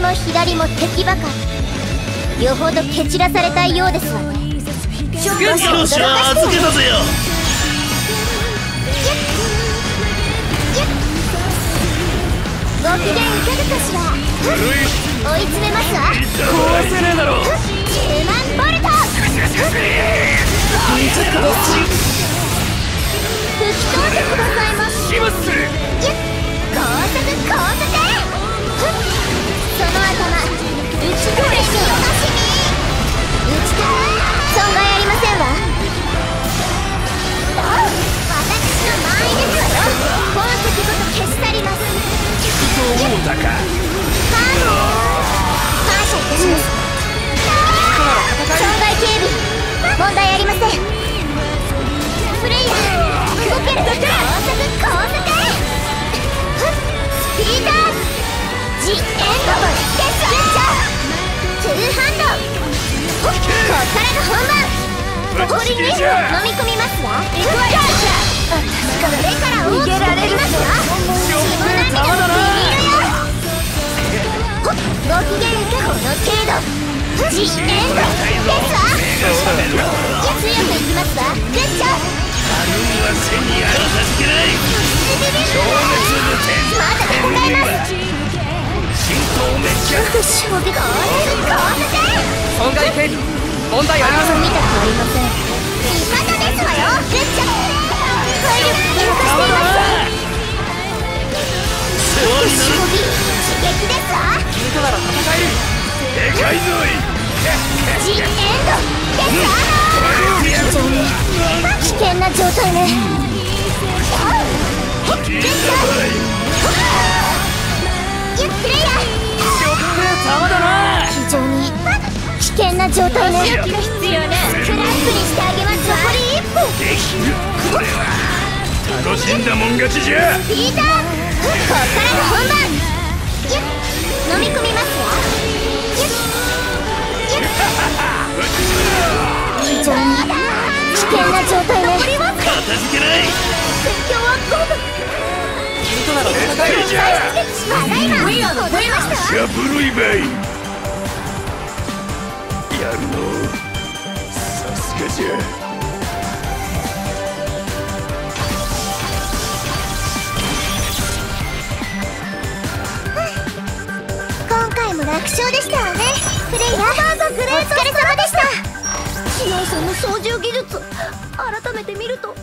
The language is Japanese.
も左も敵ばかり。よほど蹴散らされたいようですわ。ね命は預けたぜよ。ご機嫌いかがかしら。追い詰めますわジ・エンドゲッチャートゥーハンドこっからが本番残り2分飲み込みますわエクワイこれから大きくなりますわ血も涙もビビるよほっご機嫌いかこの程度ジ・エンドですわ強くいきますわグッジョブ頼みは背にあらさせない情熱無天まだ却衝撃高速損害警備問題ありません見たくありません味方ですわよグッジョブ体力低下しています世話にしごき刺激ですわ君となら戦える。でかいぞいジ・エンドですわ危険な状態ね危険な状態ね。が必要ね。スクラップにしてあげますわ。残り1分できる。これは楽しんだもん勝ちじゃ。ピーターこっからが本番。ゆっ飲み込みますわ。ゆっゆっ非常に危険な状態ね。片付けない。戦況は五分。君となら戦えるじゃ。ただいま戻りましたわしゃぶるいばいやるの？さすがじゃ今回も楽勝でしたわね。プレイヤーどうぞグレートお疲れ様でした。シオンさんの操縦技術改めて見ると